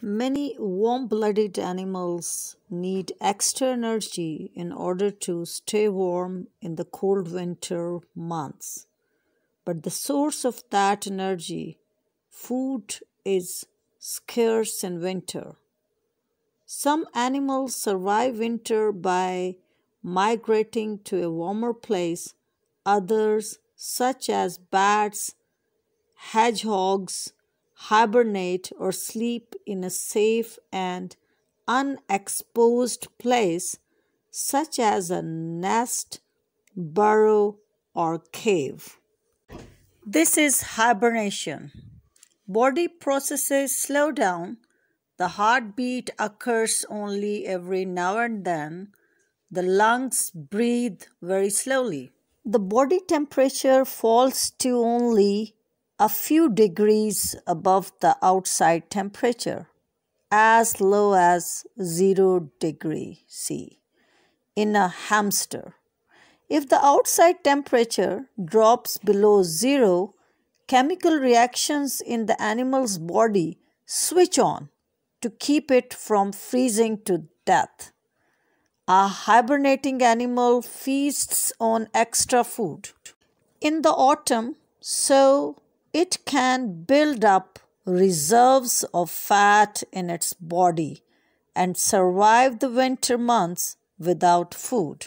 Many warm blooded animals need extra energy in order to stay warm in the cold winter months. But the source of that energy, food, is scarce in winter. Some animals survive winter by migrating to a warmer place, others, such as bats, hedgehogs, hibernate or sleep in a safe and unexposed place, such as a nest, burrow, or cave. This is hibernation. Body processes slow down. The heartbeat occurs only every now and then. The lungs breathe very slowly. The body temperature falls to only a few degrees above the outside temperature, as low as 0 degree C in a hamster. If the outside temperature drops below zero, chemical reactions in the animal's body switch on to keep it from freezing to death. A hibernating animal feasts on extra food. In the autumn, so it can build up reserves of fat in its body and survive the winter months without food.